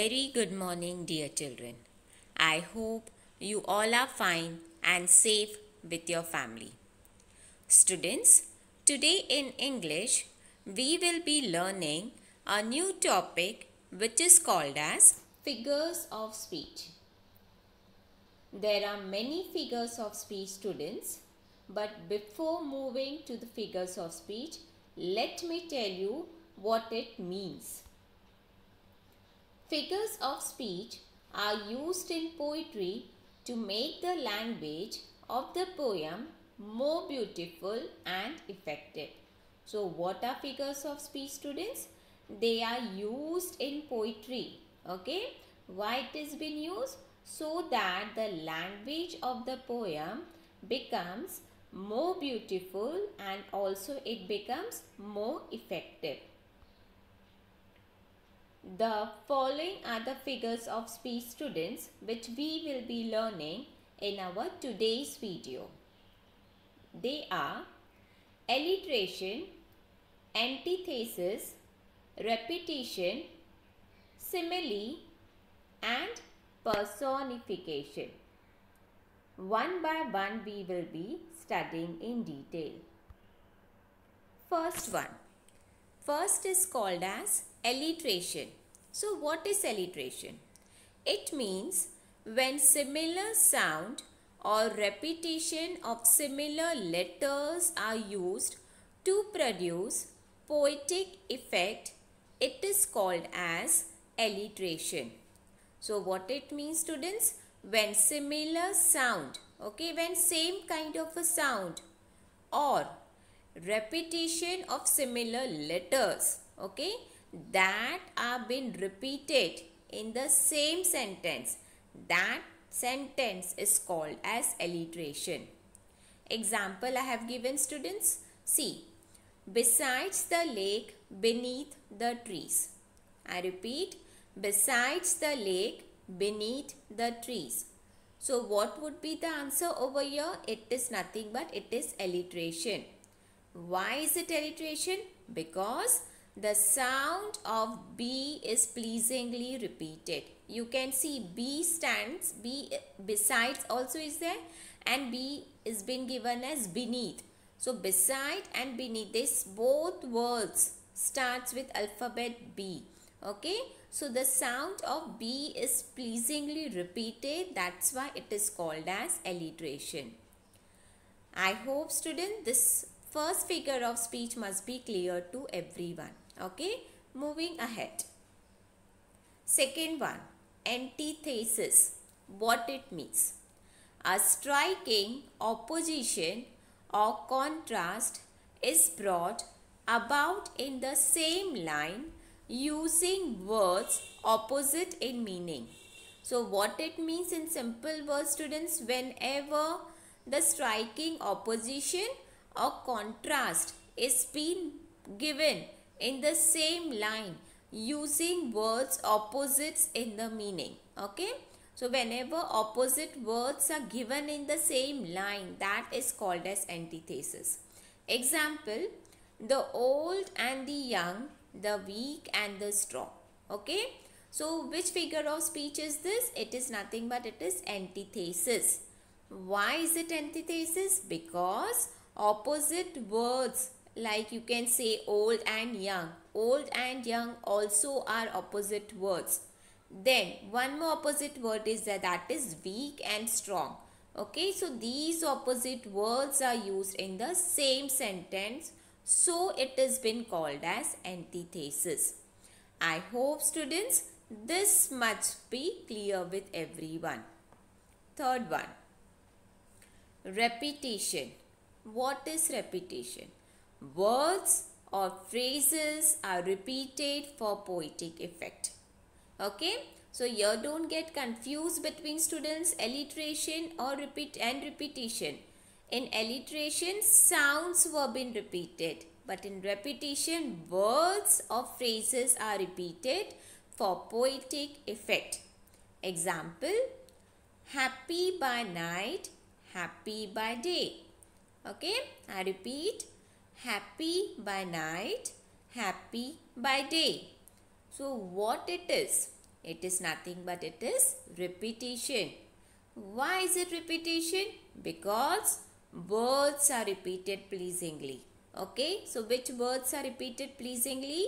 very good morning, dear children. I hope you all are fine and safe with your family. Students, today in English, we will be learning a new topic which is called as figures of speech. There are many figures of speech, students, but before moving to the figures of speech, let me tell you what it means. Figures of speech are used in poetry to make the language of the poem more beautiful and effective. So what are figures of speech students? They are used in poetry. Okay. Why it is been used? So that the language of the poem becomes more beautiful and also it becomes more effective. The following are the figures of speech students which we will be learning in our today's video. They are alliteration, antithesis, repetition, simile and personification. One by one we will be studying in detail. First one. First is called as alliteration. So what is alliteration? It means when similar sound or repetition of similar letters are used to produce poetic effect, it is called as alliteration. So what it means students? When similar sound, okay, when same kind of a sound or repetition of similar letters, okay, that are been repeated in the same sentence. That sentence is called as alliteration. Example i have given students. See besides the lake beneath the trees. I repeat besides the lake beneath the trees. So what would be the answer over here? It is nothing but it is alliteration. Why is it alliteration? Because the sound of B is pleasingly repeated. You can see B stands, B besides also is there and B is being given as beneath. So beside and beneath this both words starts with alphabet B. Okay. So the sound of B is pleasingly repeated. That's why it is called as alliteration. I hope student this first figure of speech must be clear to everyone. Okay, moving ahead. Second one, antithesis. What it means? A striking opposition or contrast is brought about in the same line using words opposite in meaning. So what it means in simple words students whenever the striking opposition or contrast is being given in the same line using words opposites in the meaning. Okay. So whenever opposite words are given in the same line that is called as antithesis. Example, the old and the young, the weak and the strong. Okay. So which figure of speech is this? It is nothing but it is antithesis. Why is it antithesis? Because opposite words like you can say old and young. Old and young also are opposite words. Then one more opposite word is that, that is weak and strong. Okay, so these opposite words are used in the same sentence. So it has been called as antithesis. I hope students this must be clear with everyone. Third one. Repetition. What is repetition? Words or phrases are repeated for poetic effect. Okay. So here don't get confused between students alliteration or repeat and repetition. In alliteration sounds were being repeated but in repetition words or phrases are repeated for poetic effect. Example happy by night happy by day. Okay I repeat happy by night, happy by day. So what it is? It is nothing but it is repetition. Why is it repetition? Because words are repeated pleasingly. Okay, so which words are repeated pleasingly?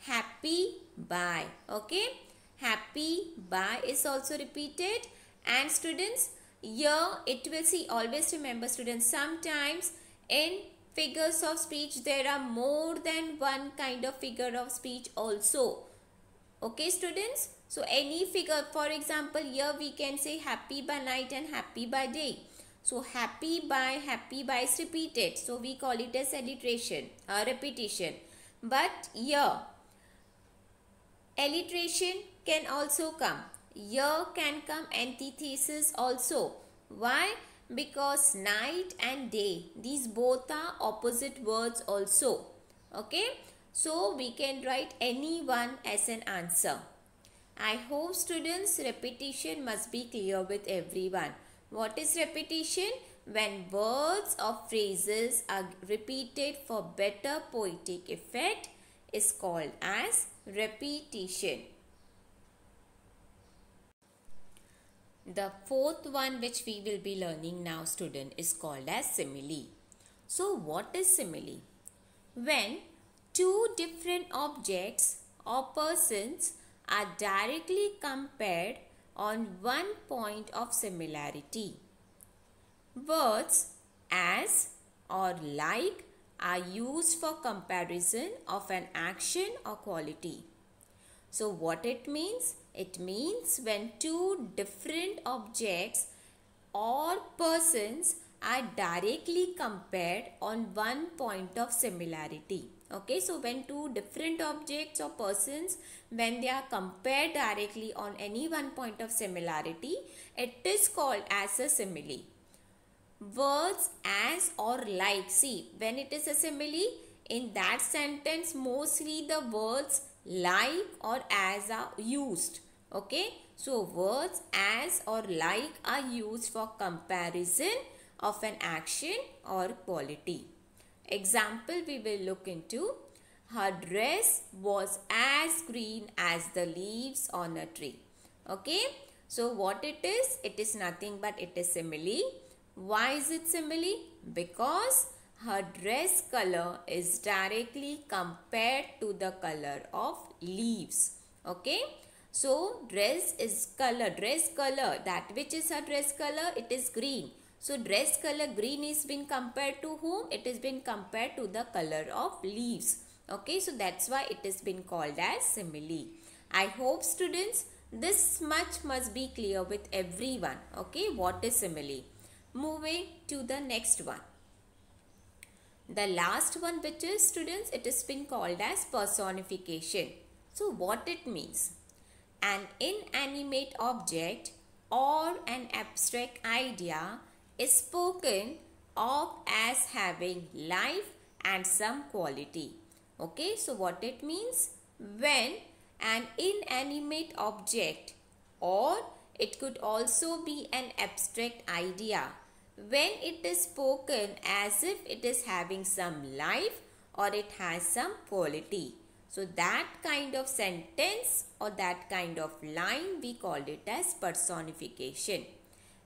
Happy, by. Okay, happy, by is also repeated. And students, here it will see, always remember students, sometimes in figures of speech there are more than one kind of figure of speech also. Okay students, so any figure, for example, here we can say happy by night and happy by day. So happy by, happy by is repeated. So we call it as alliteration, uh, repetition. But here, alliteration can also come. Here can come antithesis also. Why? Because night and day, these both are opposite words also. Okay? So we can write any one as an answer. I hope students repetition must be clear with everyone. What is repetition? When words or phrases are repeated for better poetic effect is called as repetition. The fourth one which we will be learning now student is called as simile. So what is simile? When two different objects or persons are directly compared on one point of similarity. Words as or like are used for comparison of an action or quality. So what it means? It means when two different objects or persons are directly compared on one point of similarity okay so when two different objects or persons when they are compared directly on any one point of similarity it is called as a simile words as or like see when it is a simile in that sentence mostly the words like or as are used okay so words as or like are used for comparison of an action or quality Example we will look into. Her dress was as green as the leaves on a tree. Okay. So what it is? It is nothing but it is simile. Why is it simile? Because her dress color is directly compared to the color of leaves. Okay. So dress is color, dress color, that which is her dress color, it is green. So dress color green is been compared to whom? It has been compared to the color of leaves. Okay, so that's why it has been called as simile. I hope students this much must be clear with everyone. Okay, what is simile? Moving to the next one. The last one which is students it has been called as personification. So what it means? An inanimate object or an abstract idea is spoken of as having life and some quality. Okay, so what it means? When an inanimate object or it could also be an abstract idea when it is spoken as if it is having some life or it has some quality. So that kind of sentence or that kind of line we call it as personification.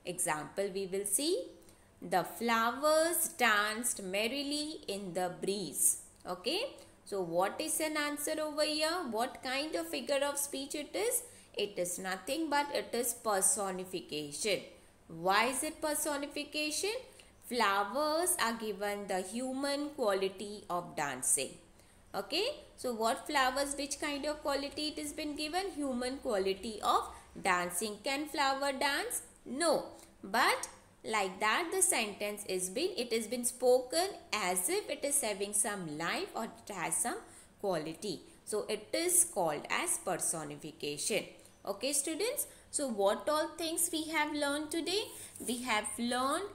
Example we will see. The flowers danced merrily in the breeze. Okay. So what is an answer over here? What kind of figure of speech it is? It is nothing but it is personification. Why is it personification? Flowers are given the human quality of dancing. Okay. So what flowers, which kind of quality it has been given? Human quality of dancing. Can flower dance? No. But like that the sentence is been, it has been spoken as if it is having some life or it has some quality. So it is called as personification. Okay students. So what all things we have learned today? We have learned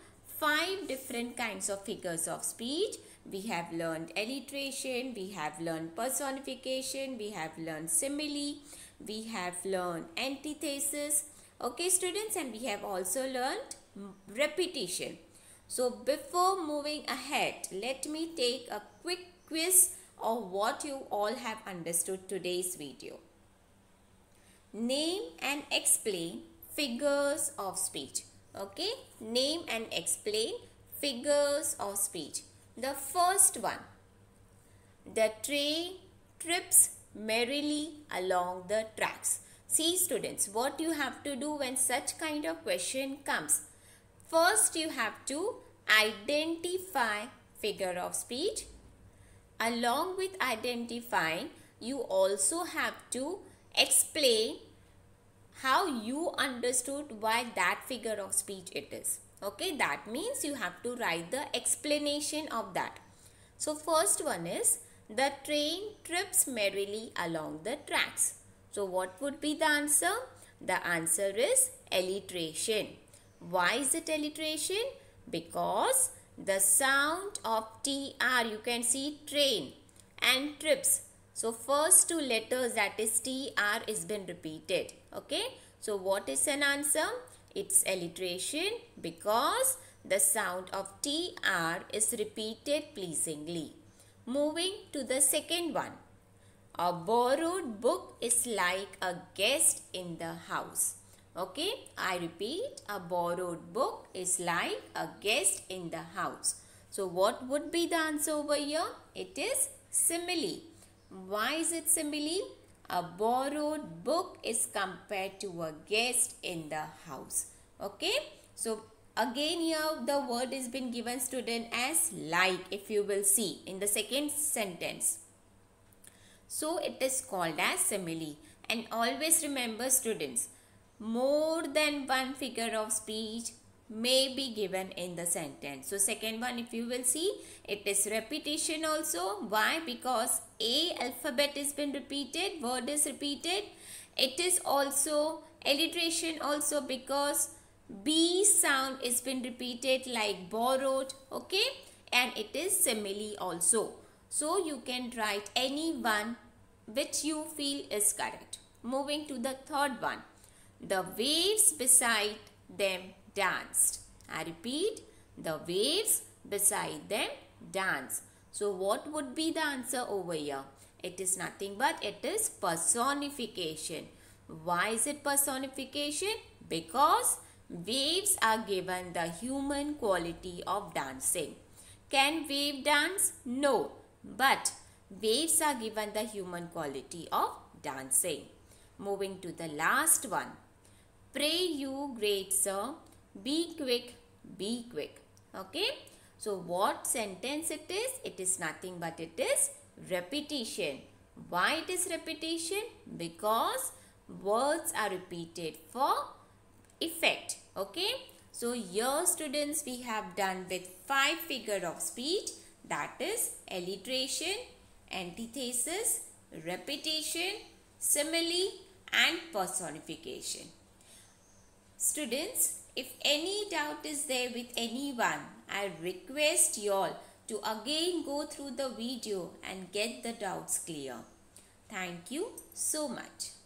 five different kinds of figures of speech. We have learned alliteration, we have learned personification, we have learned simile, we have learned antithesis, Okay students and we have also learned repetition. So before moving ahead, let me take a quick quiz of what you all have understood today's video. Name and explain figures of speech. Okay, name and explain figures of speech. The first one, the train trips merrily along the tracks. See students, what you have to do when such kind of question comes. First you have to identify figure of speech. Along with identifying, you also have to explain how you understood why that figure of speech it is. Okay, that means you have to write the explanation of that. So first one is the train trips merrily along the tracks. So what would be the answer? The answer is alliteration. Why is it alliteration? Because the sound of TR you can see train and trips. So first two letters that is TR is been repeated. Okay. So what is an answer? It's alliteration because the sound of TR is repeated pleasingly. Moving to the second one. A borrowed book is like a guest in the house. Okay, I repeat, a borrowed book is like a guest in the house. So what would be the answer over here? It is simile. Why is it simile? A borrowed book is compared to a guest in the house. Okay, so again here the word is been given student as like if you will see in the second sentence. So it is called as simile and always remember students more than one figure of speech may be given in the sentence. So second one if you will see it is repetition also. Why? Because A alphabet is been repeated, word is repeated. It is also alliteration also because B sound is been repeated like borrowed okay and it is simile also. So you can write any one which you feel is correct. Moving to the third one. The waves beside them danced. I repeat, the waves beside them dance. So what would be the answer over here? It is nothing but it is personification. Why is it personification? Because waves are given the human quality of dancing. Can wave dance? No. But waves are given the human quality of dancing. Moving to the last one. Pray you, great sir, be quick, be quick. Okay. So what sentence it is? It is nothing but it is repetition. Why it is repetition? Because words are repeated for effect. Okay. So here students we have done with five figure of speech that is alliteration, antithesis, repetition, simile and personification. Students, if any doubt is there with anyone, I request you all to again go through the video and get the doubts clear. Thank you so much.